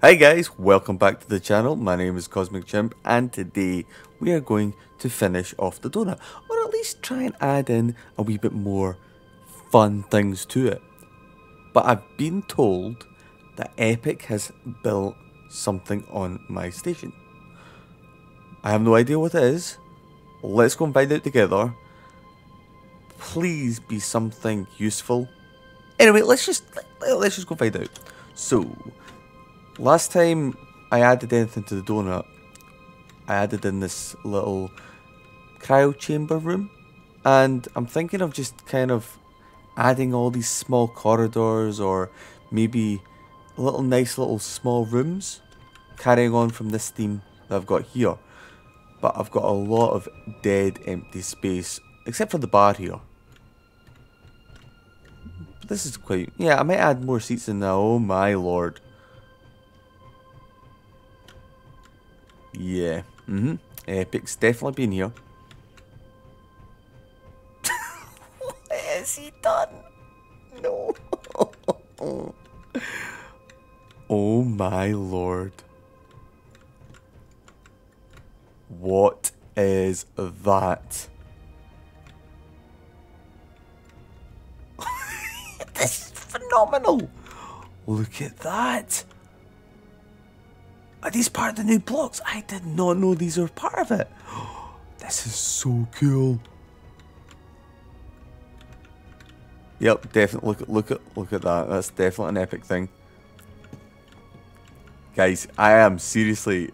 Hi guys, welcome back to the channel. My name is Cosmic Chimp and today we are going to finish off the donut or at least try and add in a wee bit more fun things to it. But I've been told that Epik has built something on my station. I have no idea what it is. Let's go and find out together. Please be something useful. Anyway, let's just let's just go find out. So, Last time I added anything to the donut, I added in this little cryo chamber room. And I'm thinking of just kind of adding all these small corridors or maybe little nice little small rooms carrying on from this theme that I've got here. But I've got a lot of dead empty space except for the bar here. This is quite... Yeah, I might add more seats in now. Oh my lord. Yeah. Mm-hmm. Epik's definitely been here. what has he done? No. oh my lord. What is that? this is phenomenal. Look at that. Are these part of the new blocks? I did not know these were part of it. This is so cool. Yep, definitely look at look at look at that. That's definitely an epic thing. Guys, I am seriously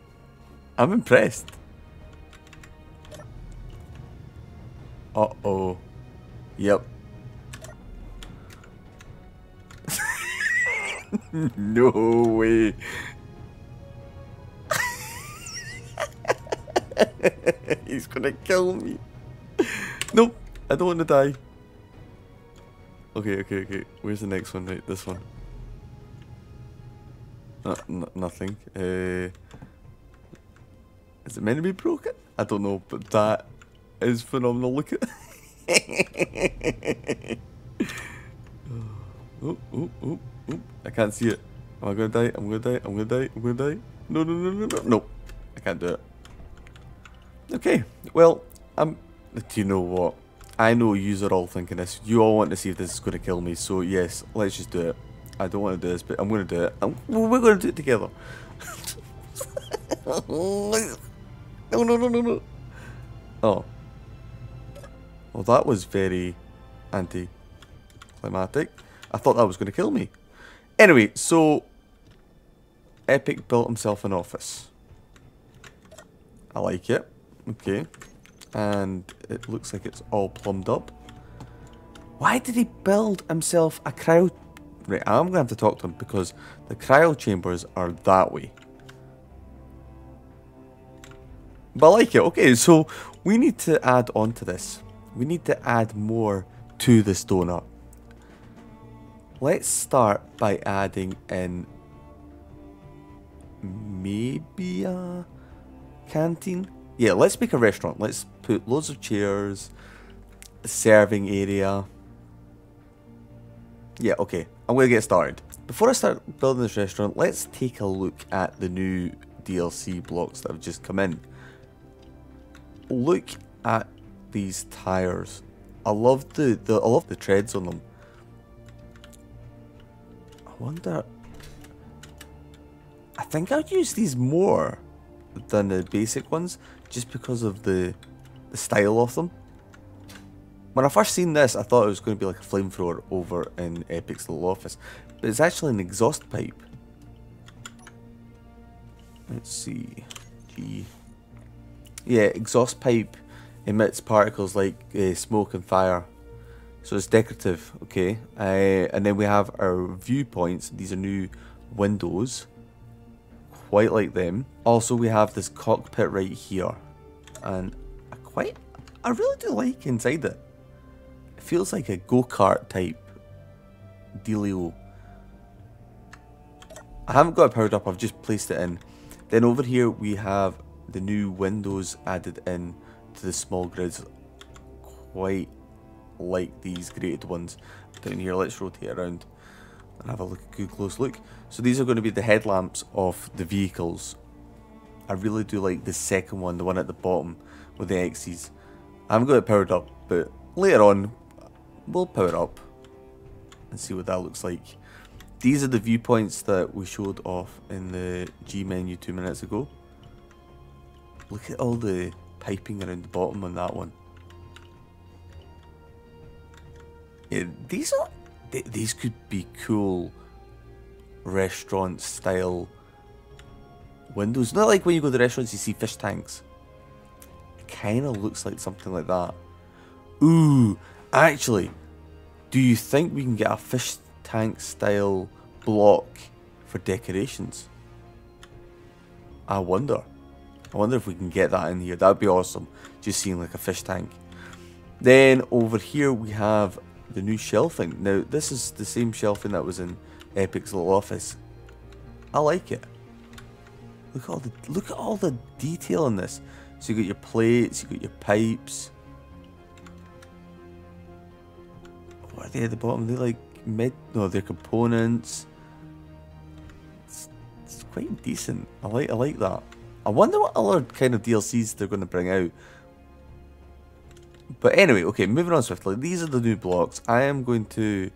I'm impressed. Uh-oh. Yep. no way. He's gonna kill me. Nope, I don't want to die. Okay, okay, okay. Where's the next one? Right, this one. Uh, nothing. Uh, is it meant to be broken? I don't know, but that is phenomenal. Look at. oh, oh, oh, oh! I can't see it. Am I gonna die? I'm gonna die. I'm gonna die. I'm gonna die. No, no, no, no, no. No, I can't do it. Okay, well, um, do you know what? I know you are all thinking this. You all want to see if this is going to kill me, so yes, let's just do it. I don't want to do this, but I'm going to do it. I'm, we're going to do it together. no, no, no, no, no. Oh. Well, that was very anti-climatic. I thought that was going to kill me. Anyway, so Epik built himself an office. I like it. Okay. And it looks like it's all plumbed up. Why did he build himself a cryo... Right, I'm going to have to talk to him because the cryo chambers are that way. But I like it. Okay, so we need to add on to this. We need to add more to this donut. Let's start by adding in maybe a canteen. Yeah, let's make a restaurant. Let's put loads of chairs, a serving area. Yeah, okay. I'm going to get started. Before I start building this restaurant, let's take a look at the new DLC blocks that have just come in. Look at these tires. I love the, the I love the treads on them. I wonder I think I'd use these more than the basic ones just because of the, the style of them. When I first seen this, I thought it was going to be like a flamethrower over in Epik's little office, but it's actually an exhaust pipe. Let's see, G. Yeah, exhaust pipe emits particles like uh, smoke and fire, so it's decorative. Okay, uh, and then we have our viewpoints. These are new windows quite like them. Also, we have this cockpit right here. And I quite, I really do like inside it. It feels like a go-kart type dealio. I haven't got it powered up, I've just placed it in. Then over here we have the new windows added in to the small grids. Quite like these grated ones. Down here, let's rotate around. And have a look, a good close look. So these are going to be the headlamps of the vehicles. I really do like the second one, the one at the bottom with the X's. I haven't got it powered up, but later on we'll power it up and see what that looks like. These are the viewpoints that we showed off in the G menu two minutes ago. Look at all the piping around the bottom on that one. Yeah, these are th these could be cool restaurant style windows. Not like when you go to restaurants you see fish tanks. It kind of looks like something like that. Ooh, actually, do you think we can get a fish tank style block for decorations? I wonder. I wonder if we can get that in here. That would be awesome. Just seeing like a fish tank. Then over here we have the new shelving. Now this is the same shelving that was in Epik's little office. I like it. Look at all the look at all the detail in this. So you got your plates, you got your pipes. What are they at the bottom? They're like mid no, they're components. It's, it's quite decent. I like I like that. I wonder what other kind of DLCs they're going to bring out. But anyway, okay, moving on swiftly. These are the new blocks. I am going to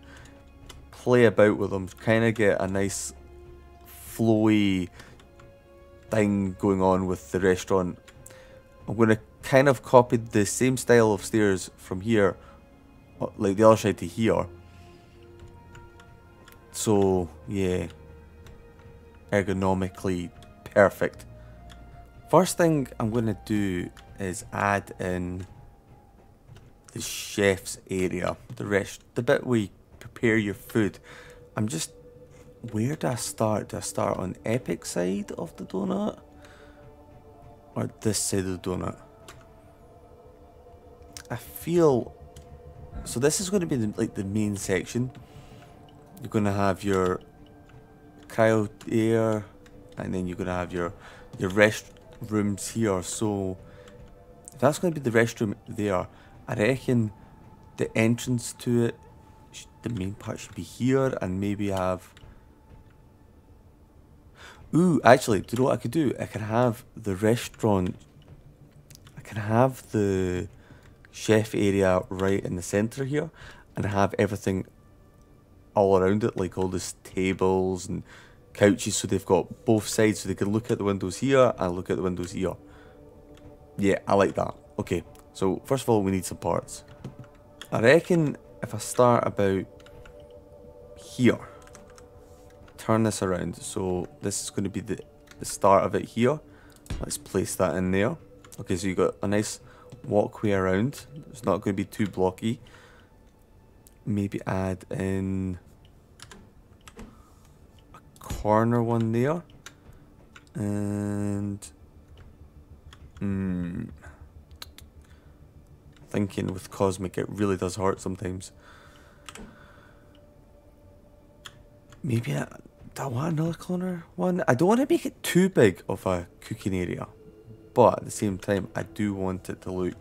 play about with them, kind of get a nice flowy thing going on with the restaurant. I'm going to kind of copy the same style of stairs from here, uh, like the other side to here. So, yeah, ergonomically perfect. First thing I'm going to do is add in the chef's area, the rest, the bit where you prepare your food. I'm just, where do I start? Do I start on Epik side of the donut? Or this side of the donut? I feel, so this is going to be the, like the main section. You're going to have your cryo air, and then you're going to have your, your rest rooms here. So that's going to be the restroom there, I reckon the entrance to it, the main part should be here and maybe have... Ooh, actually, do you know what I could do? I could have the restaurant, I can have the chef area right in the centre here and have everything all around it, like all these tables and couches so they've got both sides so they can look at the windows here and look at the windows here. Yeah, I like that. Okay, so first of all we need some parts. I reckon if I start about here, turn this around. So this is going to be the, the start of it here. Let's place that in there. Okay, so you got a nice walkway around. It's not going to be too blocky. Maybe add in a corner one there. And... Hmm... Thinking with Cosmic, it really does hurt sometimes. Maybe I, do I want another corner one? I don't want to make it too big of a cooking area. But at the same time, I do want it to look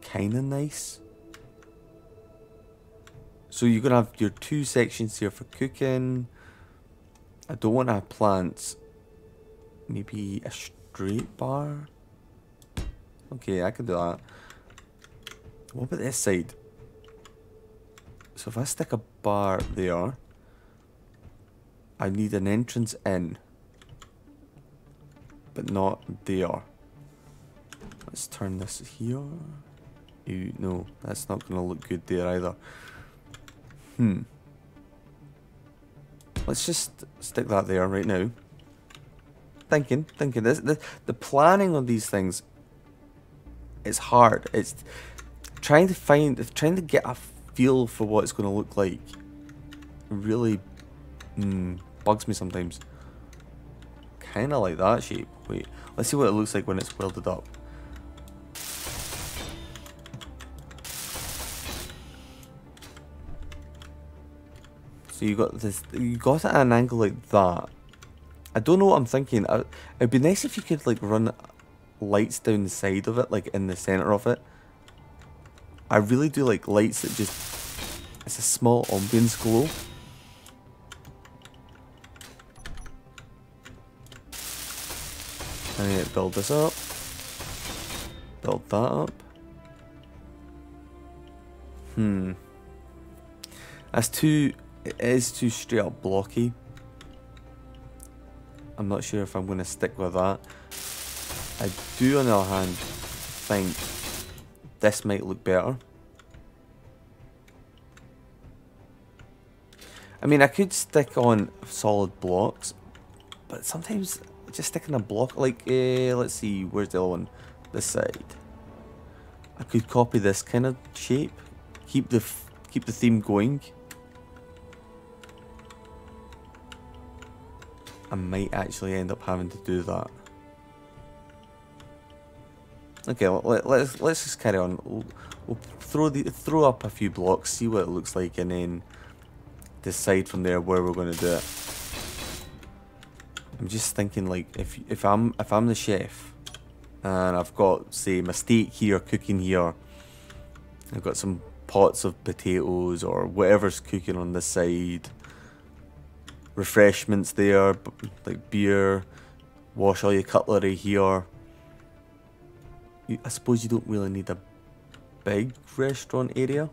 kind of nice. So you're going to have your two sections here for cooking. I don't want to have plants. Maybe a straight bar. Okay, I can do that. What about this side? So if I stick a bar there, I need an entrance in. But not there. Let's turn this here. Ew, no, that's not going to look good there either. Hmm. Let's just stick that there right now. Thinking, thinking. This, the, the planning on these things is hard. It's trying to find, trying to get a feel for what it's going to look like. Really mm, bugs me sometimes. Kind of like that shape. Wait, let's see what it looks like when it's welded up. So you got this, you got it at an angle like that. I don't know what I'm thinking. I, it'd be nice if you could like run lights down the side of it, like in the center of it. I really do like lights that just It's a small ambience glow. I need to build this up. Build that up. Hmm. That's too... It is too straight up blocky. I'm not sure if I'm going to stick with that. I do, on the other hand, think this might look better. I mean, I could stick on solid blocks, but sometimes just sticking a block, like, uh, let's see, where's the other one? This side. I could copy this kind of shape, keep the keep the theme going. I might actually end up having to do that. Okay, let, let's let's just carry on. We'll, we'll throw the throw up a few blocks, see what it looks like, and then decide from there where we're going to do it. I'm just thinking like if if I'm if I'm the chef and I've got say my steak here cooking here I've got some pots of potatoes or whatever's cooking on the side refreshments there like beer wash all your cutlery here you, I suppose you don't really need a big restaurant area?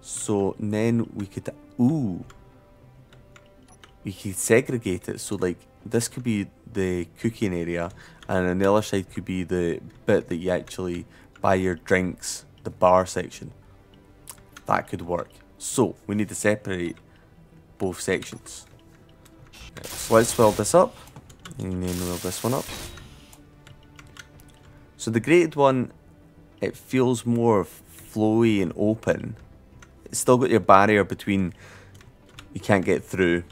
So then we could ooh we could segregate it. So like this could be the cooking area and on the other side could be the bit that you actually buy your drinks the bar section. That could work. So we need to separate both sections. So let's weld this up and then weld this one up so the graded one it feels more flowy and open it's still got your barrier between you can't get through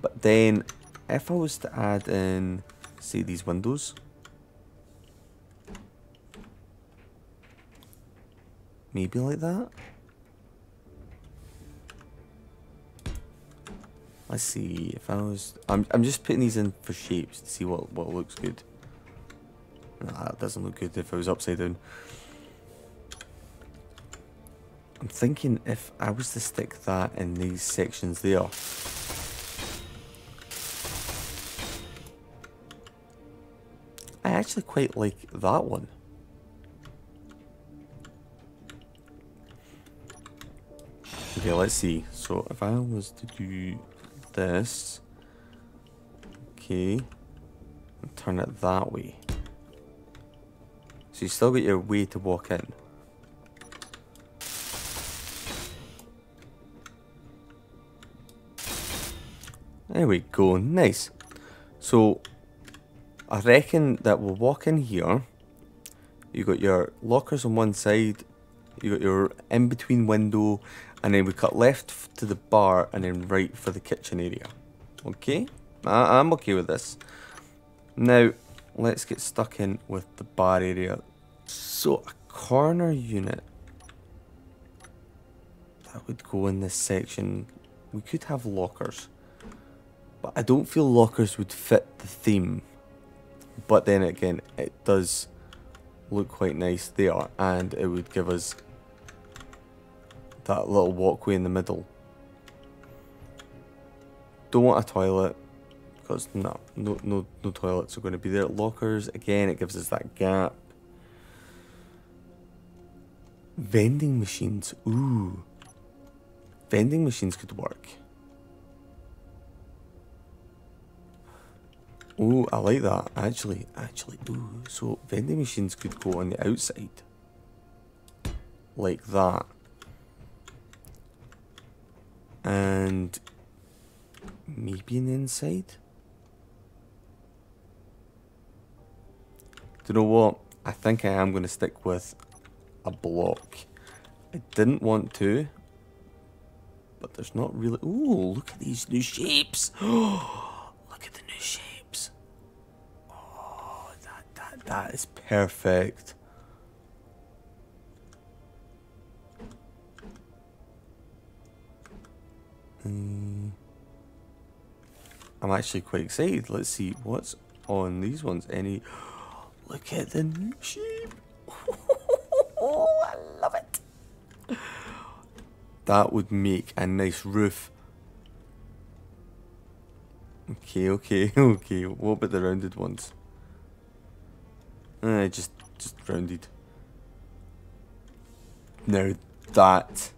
but then, if I was to add in, say, these windows, maybe like that. Let's see if I was. I'm I'm just putting these in for shapes to see what what looks good. That doesn't look good if I was upside down. I'm thinking if I was to stick that in these sections there. I actually quite like that one. Okay, let's see. So if I was to do this, okay, turn it that way. So you still got your way to walk in. There we go, nice. So I reckon that we'll walk in here. You got your lockers on one side, you got your in-between window, and then we cut left to the bar and then right for the kitchen area. Okay, I I'm okay with this. Now, let's get stuck in with the bar area. So, a corner unit that would go in this section. We could have lockers, but I don't feel lockers would fit the theme. But then again it does look quite nice there and it would give us that little walkway in the middle. Don't want a toilet because no no no no toilets are going to be there. Lockers again it gives us that gap vending machines ooh vending machines could work Oh, I like that. Actually, actually, ooh. So vending machines could go on the outside. Like that. And maybe an inside? Do you know what? I think I am going to stick with a block. I didn't want to, but there's not really... Ooh, look at these new shapes. look at the new shapes. Oh, that, that, that is perfect. Mm. I'm actually quite excited. Let's see what's on these ones. Any. Look at the new shape. I love it. that would make a nice roof. Okay, okay, okay. What about the rounded ones? Uh, just, just rounded. Now that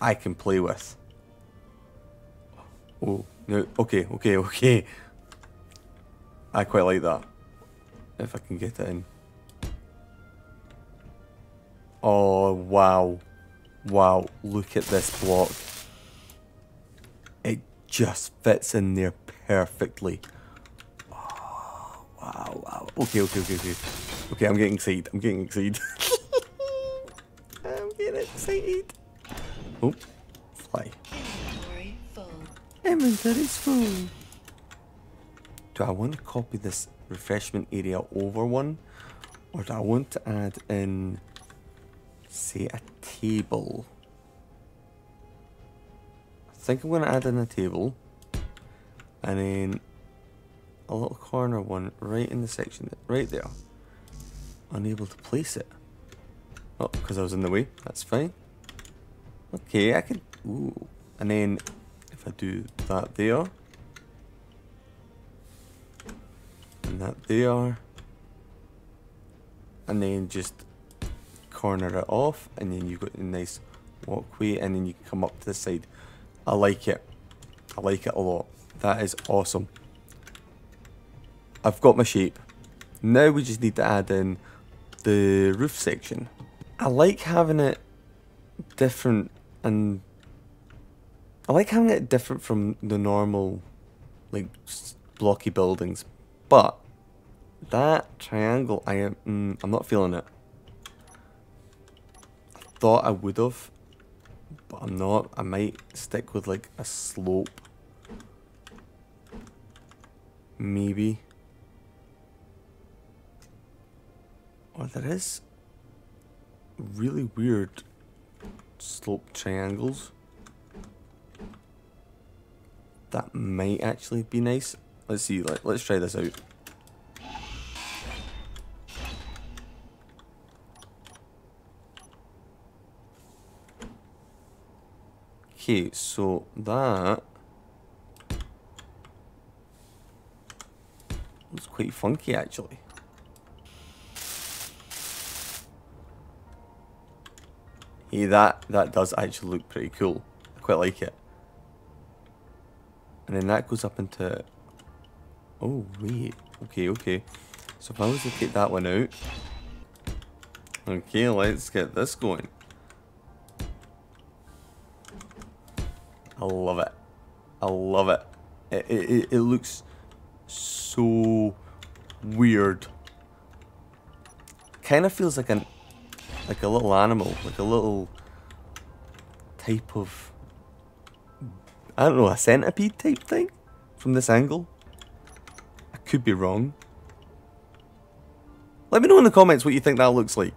I can play with. Oh, no, okay, okay, okay. I quite like that. If I can get it in. Oh, wow. Wow, look at this block. It just fits in there perfectly. Oh, wow, wow. Okay, okay, okay, okay. Okay, I'm getting excited. I'm getting excited. I'm getting excited. Oh, fly. Inventory full. Inventory's full. Do I want to copy this refreshment area over one? Or do I want to add in, say, a table? I think I'm going to add in a table. And then a little corner one right in the section, right there. Unable to place it. Oh, because I was in the way. That's fine. Okay, I could... Ooh. And then if I do that there. And that there. And then just corner it off. And then you've got a nice walkway. And then you can come up to the side. I like it. I like it a lot. That is awesome. I've got my shape. Now we just need to add in the roof section. I like having it different and I like having it different from the normal like blocky buildings, but that triangle I am mm, I'm not feeling it. Thought I would have, but I'm not. I might stick with like a slope. Maybe. Or there is really weird slope triangles. That might actually be nice. Let's see, let, let's try this out. Okay, so that looks quite funky actually. Hey, that, that does actually look pretty cool. I quite like it. And then that goes up into... Oh, wait. Okay, okay. So if I was to take that one out... Okay, let's get this going. I love it. I love it. It, it, it- looks so weird. Kind of feels like an like a little animal, like a little type of I don't know, a centipede type thing from this angle. I could be wrong. Let me know in the comments what you think that looks like.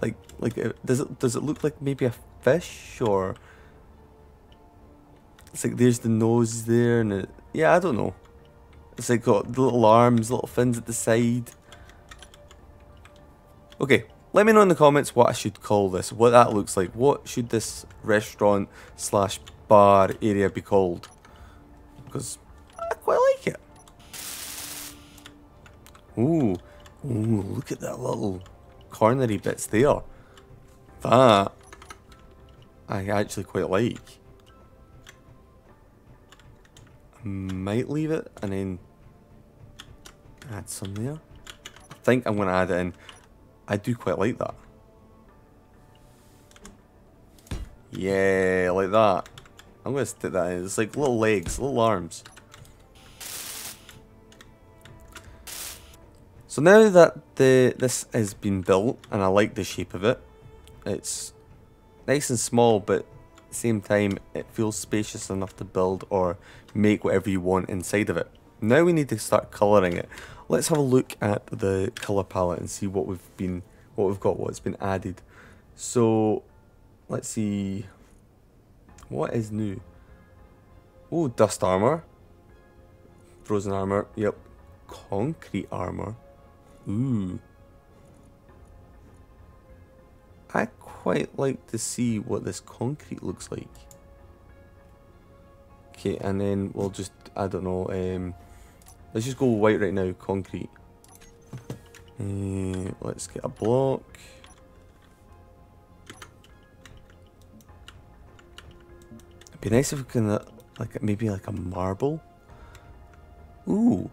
Like, like, uh, does it does it look like maybe a fish or? It's like there's the nose there, and it, yeah, I don't know. It's like got the little arms, little fins at the side. Okay, let me know in the comments what I should call this, what that looks like. What should this restaurant slash bar area be called? Because I quite like it. Ooh, ooh, look at that little cornery bits there. That I actually quite like. Might leave it and then add some there. I think I'm going to add it in. I do quite like that. Yeah, like that. I'm going to stick that in. It's like little legs, little arms. So now that the this has been built and I like the shape of it, it's nice and small but same time it feels spacious enough to build or make whatever you want inside of it. Now we need to start colouring it. Let's have a look at the colour palette and see what we've been what we've got, what's been added. So let's see what is new. Oh, dust armor. Frozen armor. Yep. Concrete armor. Ooh. I quite like to see what this concrete looks like. Okay, and then we'll just, I don't know, um, let's just go white right now, concrete. Uh, let's get a block. It'd be nice if we can, uh, like, maybe like a marble. Ooh.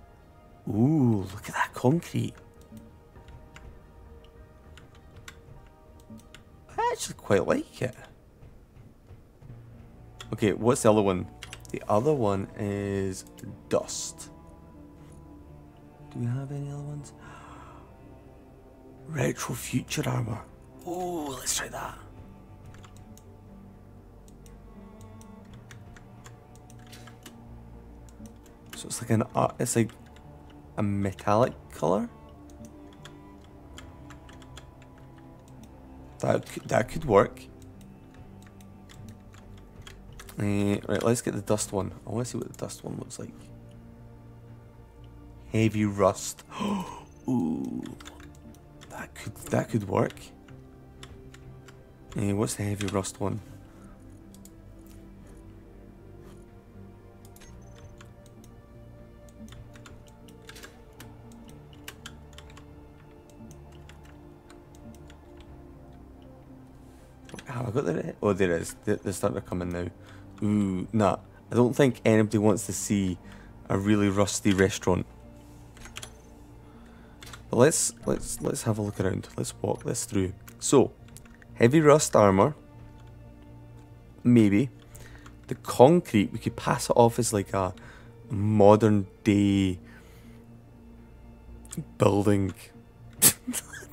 Ooh, look at that concrete. Actually quite like it. Okay, what's the other one? The other one is dust. Do we have any other ones? Retro future armor. Oh, let's try that. So it's like an art. It's like a metallic color. That that could work. Uh, right, let's get the dust one. I want to see what the dust one looks like. Heavy rust. Ooh, that could that could work. Uh, what's the heavy rust one? Have I got the Oh, there is. They're, starting to come in now. Ooh, nah. I don't think anybody wants to see a really rusty restaurant. But let's let's let's have a look around. Let's walk this through. So, heavy rust armor. Maybe. The concrete, we could pass it off as like a modern day building.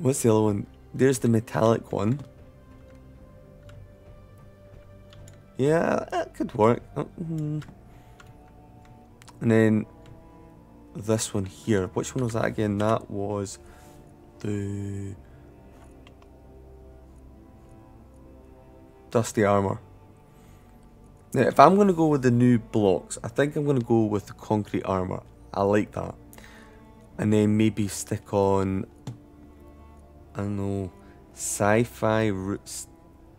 What's the other one? There's the metallic one. Yeah, that could work. Uh, mm. And then this one here. Which one was that again? That was the dusty armor. Now, if I'm going to go with the new blocks, I think I'm going to go with the concrete armor. I like that. And then maybe stick on I don't know, sci-fi roots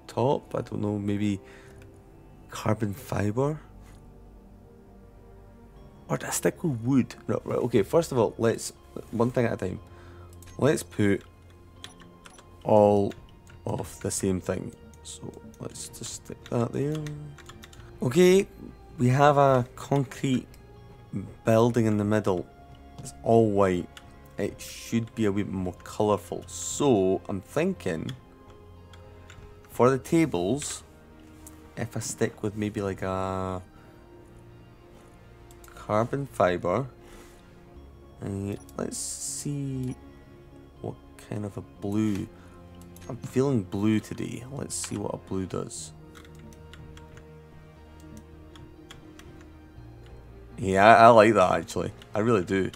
top. I don't know, maybe carbon fiber. Or did I stick with wood? No, right, okay, first of all, let's, one thing at a time. Let's put all of the same thing. So let's just stick that there. Okay, we have a concrete building in the middle. It's all white it should be a bit more colourful. So I'm thinking for the tables, if I stick with maybe like a carbon fibre, and let's see what kind of a blue. I'm feeling blue today. Let's see what a blue does. Yeah, I like that actually. I really do.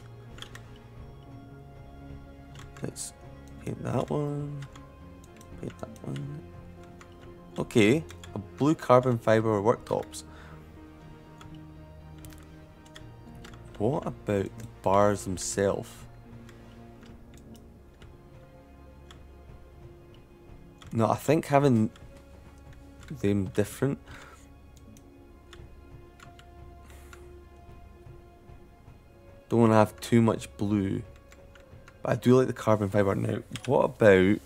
Let's paint that one. Paint that one. Okay, a blue carbon fiber worktops. What about the bars themselves? No, I think having them different. Don't want to have too much blue. But I do like the carbon fiber. Now, what about...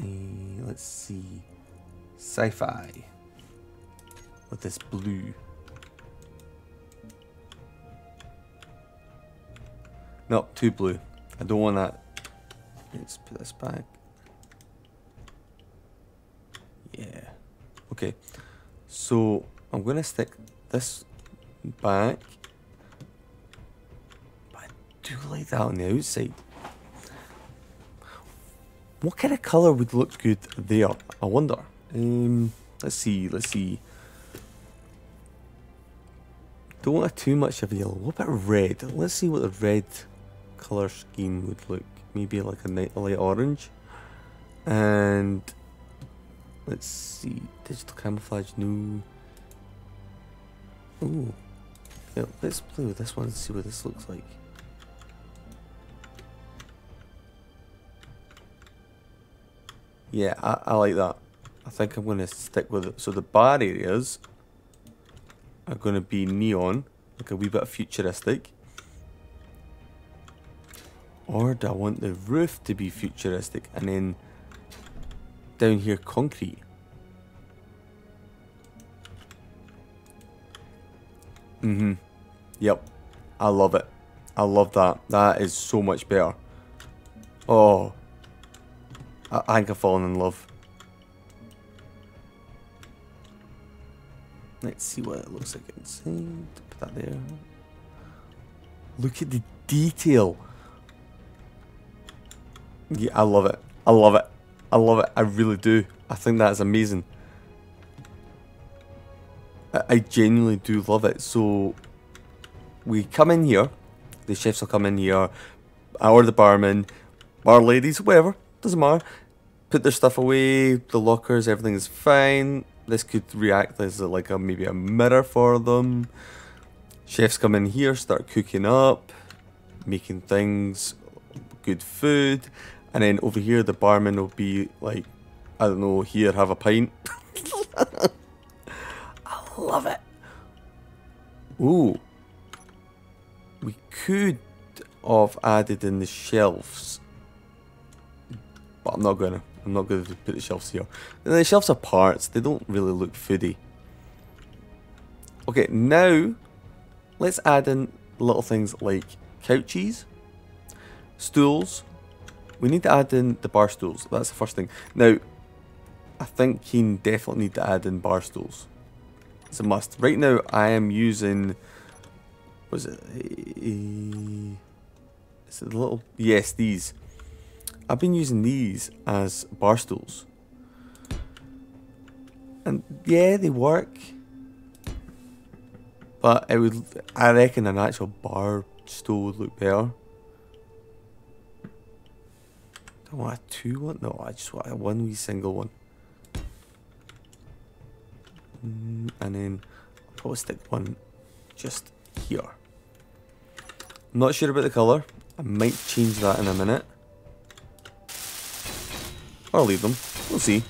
Uh, let's see. Sci-fi. With this blue. No, too blue. I don't want that. Let's put this back. Yeah. Okay. So, I'm going to stick this back But I do like that on the outside. What kind of colour would look good there? I wonder. Um, let's see, let's see. Don't want too much of yellow. What about red? Let's see what the red colour scheme would look. Maybe like a light orange. And let's see. Digital camouflage, no. Ooh. Yeah, let's play with this one and see what this looks like. Yeah, I, I like that. I think I'm going to stick with it. So the bar areas are going to be neon, like a wee bit futuristic. Or do I want the roof to be futuristic and then down here concrete? Mm-hmm. Yep. I love it. I love that. That is so much better. Oh. I, think I've fallen in love. Let's see what it looks like inside. Put that there. Look at the detail. Yeah, I love it. I love it. I love it. I really do. I think that's amazing. I, genuinely do love it. So we come in here. The chefs will come in here. Or the barman. Bar ladies, whatever. Doesn't matter. Put their stuff away. The lockers, everything is fine. This could react as a, like a maybe a mirror for them. Chefs come in here, start cooking up, making things, good food. And then over here, the barman will be like, I don't know, here, have a pint. I love it. Ooh. We could have added in the shelves. But I'm not gonna. I'm not going to put the shelves here. And the shelves are parts. They don't really look foodie. Okay, now let's add in little things like couches, stools. We need to add in the bar stools. That's the first thing. Now, I think Keen definitely need to add in bar stools. It's a must. Right now, I am using... Was it... Eh, is it the little... Yes, these. I've been using these as bar stools. And yeah, they work. But it would, I reckon an actual bar stool would look better. Don't want a two one? No, I just want a one wee single one. Mm, and then I'll probably stick one just here. I'm not sure about the colour. I might change that in a minute. I'll leave them. We'll see.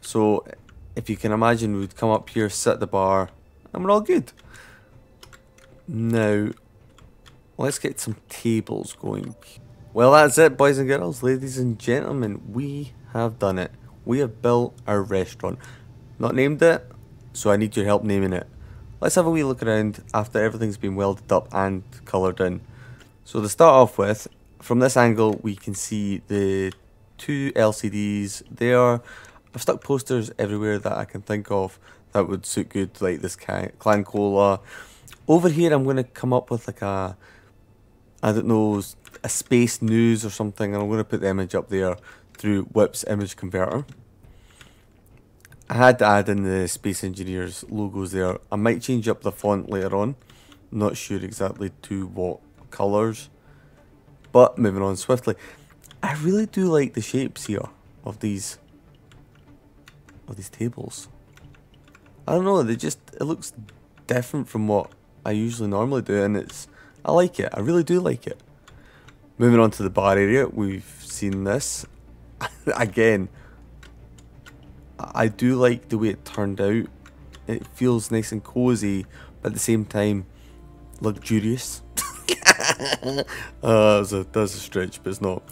So, if you can imagine, we'd come up here, set the bar, and we're all good. Now, let's get some tables going. Well, that's it, boys and girls, ladies and gentlemen. We have done it. We have built our restaurant. Not named it, so I need your help naming it. Let's have a wee look around after everything's been welded up and coloured in. So to start off with, from this angle we can see the two LCDs there. I've stuck posters everywhere that I can think of that would suit good, like this Clang Cola. Over here I'm going to come up with like a, I don't know, a space news or something and I'm going to put the image up there through Whip's image converter. I had to add in the Space Engineers logos there. I might change up the font later on. Not sure exactly to what colours. But moving on swiftly, I really do like the shapes here of these of these tables. I don't know, they just it looks different from what I usually normally do and it's I like it. I really do like it. Moving on to the bar area, we've seen this. Again, I do like the way it turned out. It feels nice and cozy, but at the same time, luxurious. uh, that's, a, that's a stretch, but it's not.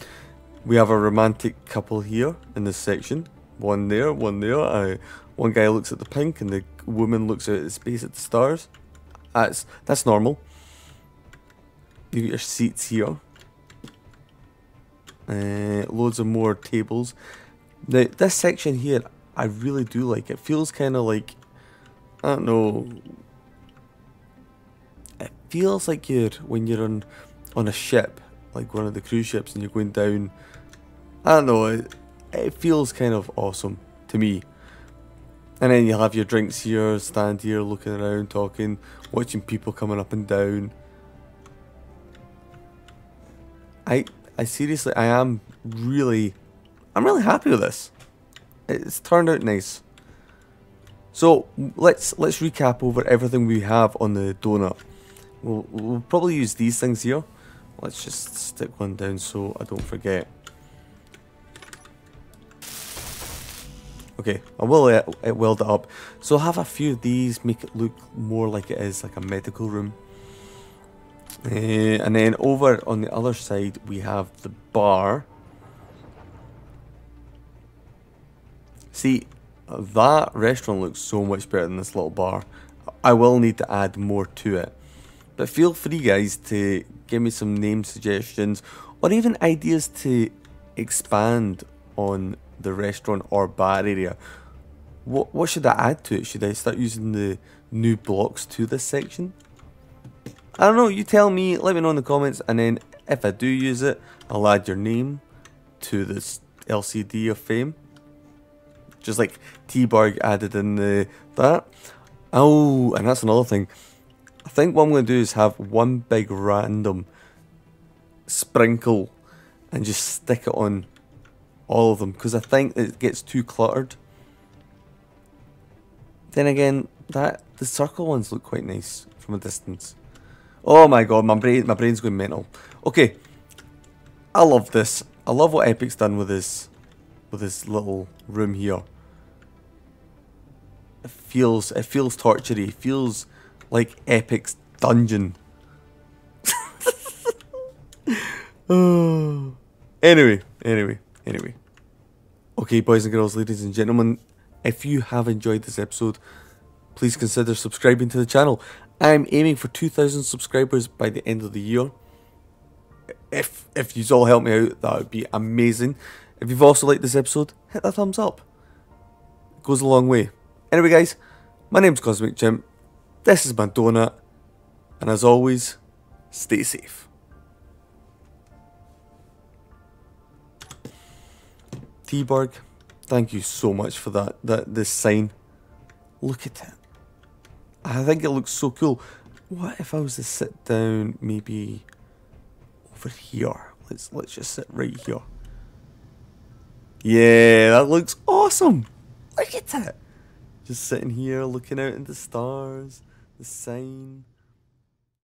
We have a romantic couple here in this section. One there, one there. One guy looks at the pink and the woman looks at the space at the stars. That's that's normal. You get your seats here. Uh, loads of more tables. Now, this section here, I really do like. It feels kind of like, I don't know, feels like you're when you're on on a ship, like one of the cruise ships, and you're going down. I don't know. It, it feels kind of awesome to me. And then you'll have your drinks here, stand here, looking around, talking, watching people coming up and down. I I seriously I am really I'm really happy with this. It's turned out nice. So let's let's recap over everything we have on the donut. We'll, we'll probably use these things here. Let's just stick one down so I don't forget. Okay, I will uh, uh, weld it up. So I'll have a few of these, make it look more like it is like a medical room. Uh, and then over on the other side we have the bar. See, that restaurant looks so much better than this little bar. I will need to add more to it. But feel free guys to give me some name suggestions or even ideas to expand on the restaurant or bar area. What what should I add to it? Should I start using the new blocks to this section? I don't know, you tell me, let me know in the comments, and then if I do use it, I'll add your name to this LCD of fame. Just like T-Barg added in the that. Oh, and that's another thing. I think what I'm going to do is have one big random sprinkle and just stick it on all of them because I think it gets too cluttered. Then again, that the circle ones look quite nice from a distance. Oh my god, my brain my brain's going mental. Okay. I love this. I love what Epik's done with this with this little room here. It feels it feels tortury. It feels like Epik's dungeon. Anyway, anyway, anyway. Okay, boys and girls, ladies and gentlemen, if you have enjoyed this episode, please consider subscribing to the channel. I'm aiming for 2,000 subscribers by the end of the year. If if you all help me out, that would be amazing. If you've also liked this episode, hit that thumbs up. It goes a long way. Anyway, guys, my name's Cosmic Chimp. This is my donut. And as always, stay safe. T-Barg, thank you so much for that, that this sign. Look at it. I think it looks so cool. What if I was to sit down maybe over here? Let's let's just sit right here. Yeah, that looks awesome. Look at it. Just sitting here looking out at the stars, the sign.